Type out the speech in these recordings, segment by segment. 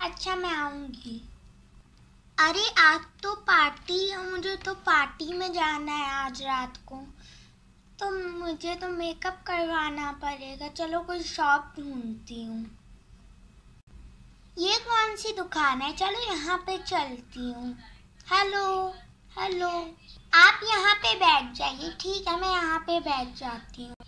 अच्छा मैं आऊँगी। अरे, आज तो पार्टी है, मुझे तो पार्टी में जाना है आज रात को। तो मुझे तो मेकअप करवाना पड़ेगा। चलो, कोई शॉप ढूंढती हूँ। ये कौन सी दुकान है? चलो, यहाँ पे चलती हूँ। Hello hello. आप यहाँ पे बैठ जाइए, ठीक है? मैं यहाँ पे बैठ जाती हूँ।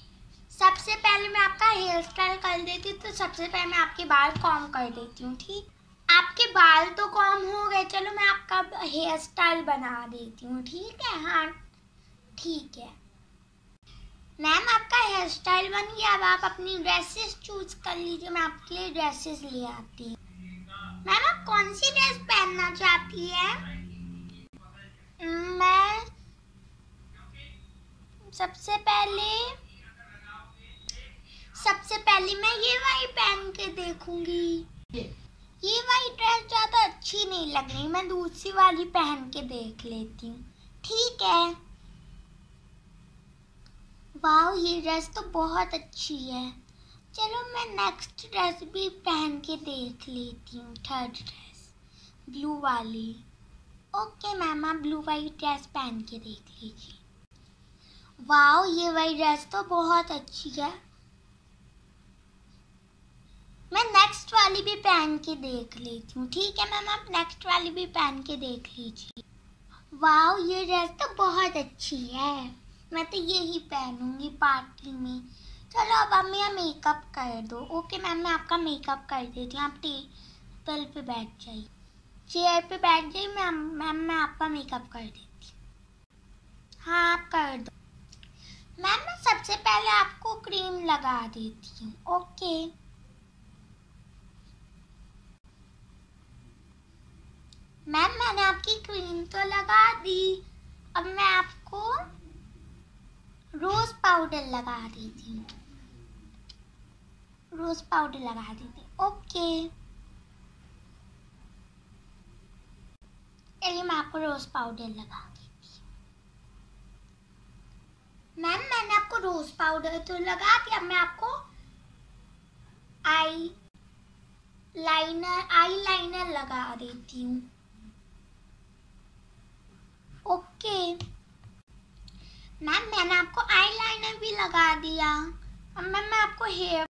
सबसे पहले मैं आपका हेयर स्टाइल कर देती हूँ तो सबसे पहले मैं आपके बाल कॉम कर देती हूँ, ठीक? आपके बाल तो कॉम हो गए, चलो मैं आपका हेयर स्टाइल बना देती हूँ, ठीक है? हाँ ठीक है। मैम, आपका हेयर स्टाइल बन गया, अब आप अपनी ड्रेसेस चूज़ कर लीजिए, मैं आपके लिए ड्रेसेस ले आती हूँ। मैम, आप कौन सी ड्रेस पहनना चाहती है? मैं सबसे पहले सबसे पहले मैं ये वाली पहन के देखूँगी। ये वाली ड्रेस ज़्यादा अच्छी नहीं लग रही, मैं दूसरी वाली पहन के देख लेती हूँ। ठीक है। वाह, ये ड्रेस तो बहुत अच्छी है। चलो मैं नेक्स्ट ड्रेस भी पहन के देख लेती हूँ थर्ड ड्रेस ब्लू वाली। ओके मैम आप ब्लू वाली ड्रेस पहन के देख लीजिए। वाह, ये वाली ड्रेस तो बहुत अच्छी है। मैं नेक्स्ट वाली भी पहन के देख लेती हूँ, ठीक है मैम? आप नेक्स्ट वाली भी पहन के देख लीजिए। वाह ये ड्रेस तो बहुत अच्छी है। मैं तो यही पहनूँगी पार्टी में। चलो अब आप मेरा मेकअप कर दो। ओके मैम, मैं आपका मेकअप कर देती हूँ। आप टेबल पे बैठ जाइए। चेयर पे बैठ जाइए मैम। मैम, मैं आपका मेकअप कर देती हूँ। आप कर दो। मैम, मैं सबसे पहले आपको क्रीम लगा देती हूँ। ओके मैम, मैंने आपकी क्रीम तो लगा दी। अब मैं आपको रोज पाउडर लगा देती हूँ। रोज पाउडर लगा देती ओके। चलिए मैं आपको रोज पाउडर लगा मैम, मैंने आपको रोज पाउडर तो लगा दिया। मैं आपको आई लाइनर आई लाइनर लगा देती हूँ ओके मैम मैंने आपको आई लाइनर भी लगा दिया। अब मैम मैं आपको हेयर